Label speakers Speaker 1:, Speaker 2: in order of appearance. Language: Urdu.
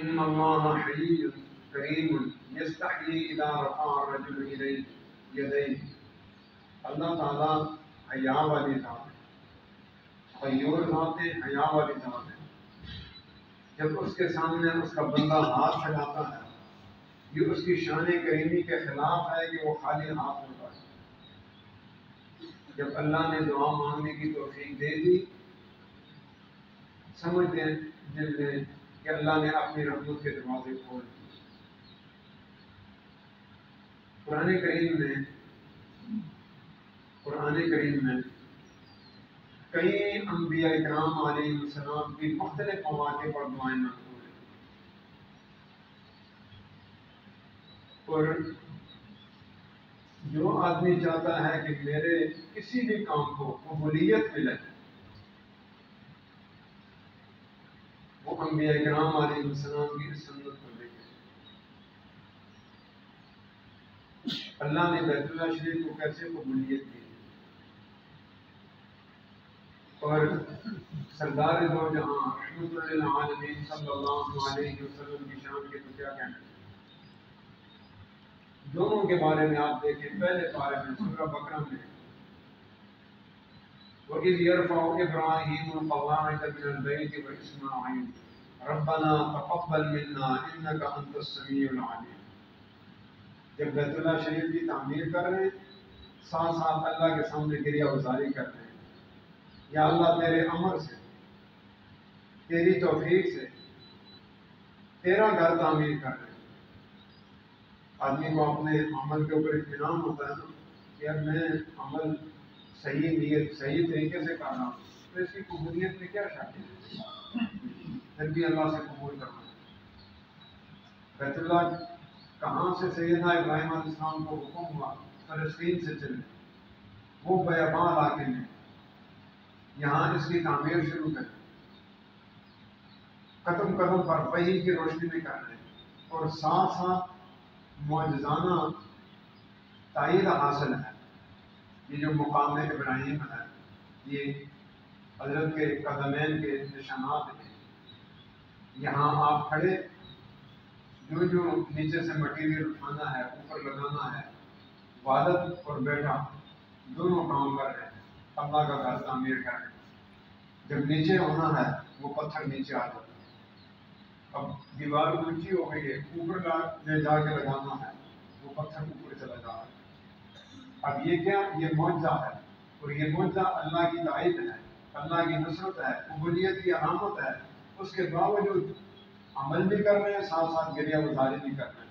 Speaker 1: ان اللہ حی کریم یستحیی اذا رفع الرجل الیہ یدیہ اللہ تعالیٰ حیا والی ذات ہے۔ غیور ذات ہے حیا والی ذات ہے۔ جب اس کے سامنے اس کا بندہ ہاتھ پھیلاتا ہے، یہ اس کی شان کریمی کے خلاف ہے کہ وہ خالی ہاتھ ہوتا ہے جب اللہ نے دعا مانگنے کی توفیق دے دی سمجھ لیں دل میں کہ اللہ نے اپنی رحمت کے دروازے کھول دیے۔ قرآن کریم میں، قرآن کریم میں کئی انبیاء اکرام علیہ السلام کی مختلف مواقع پر دعائیں مقبول ہیں اور جو آدمی چاہتا ہے کہ میرے کسی بھی کام کو قبولیت ملے وہ انبیاء اکرام علیہ السلام کی اس سنت کو دیکھے اللہ نے بیت اللہ شریف کو کیسے قبولیت دی؟ اور سردار دو جہاں رحمت للعالمین صلی اللہ علیہ وسلم کی شان کے تو کیا کہنا دونوں کے بارے میں آپ دیکھیں۔ پہلے پارے میں سورہ بقرہ میں وَإِذْ يَرْفَعُ إِبْرَاهِيمُ الْقَوَاعِدَ مِنَ الْبَيْتِ وَإِسْمَاعِيلُ رَبَّنَا تَقَبَّلْ مِنَّا إِنَّكَ أَنْتَ السَّمِيعُ الْعَلِيمُ جب بیت اللہ شریف کی تعمیر کر رہے ہیں ساتھ ساتھ اللہ کے سامنے گریہ گزاری کر رہے ہیں۔ یا اللہ تیرے امر سے، تیری توفیق سے تیرا گھر تعمیر کر رہے ہیں۔ آدمی کو اپنے عمل کے اوپر اطمینان ہوتا ہے نا کہ یار میں عمل صحیح نیت، صحیح طریقے سے کر رہا تو اس کی قبولیت میں کیا شامل ہے؟ پھر بھی اللہ سے قبول کرنا۔ بیت اللہ کہاں سے سیدنا ابراہیم علیہ السلام کو حکم ہوا؟ فلسطین سے چلے۔ وہ بیاباں علاقے میں۔ یہاں اس کی تعمیر شروع کریں قدم قدم پر وحی کی روشنی میں کر رہے۔ ہیں اور ساتھ ساتھ معجزانہ تائید حاصل ہے۔ یہ جو مقام ابراہیم ہے یہ حضرت کے قدمین کے نشانات ہیں۔ یہاں آپ کھڑے، جو جو نیچے سے مٹیریل اٹھانا ہے، اوپر لگانا ہے والد اور بیٹا دونوں کام کر رہے ہیں۔ اللہ کا گھر تعمیر کر رہے ہیں۔ جب نیچے ہونا ہے، وہ پتھر نیچے آ جاتا ہے۔ اب دیوار اونچی ہو گئی ہے، اوپر کا میں جا کے لگانا ہے، وہ پتھر اوپر چلا جا رہا ہے اب یہ کیا؟ یہ معجزہ ہے۔ اور یہ معجزہ اللہ کی تائید ہے، اللہ کی نصرت ہے قبولیت کی علامت ہے۔ اس کے باوجود عمل بھی کر رہے ہیں، ساتھ ساتھ گریا گزاری بھی کر رہے ہیں۔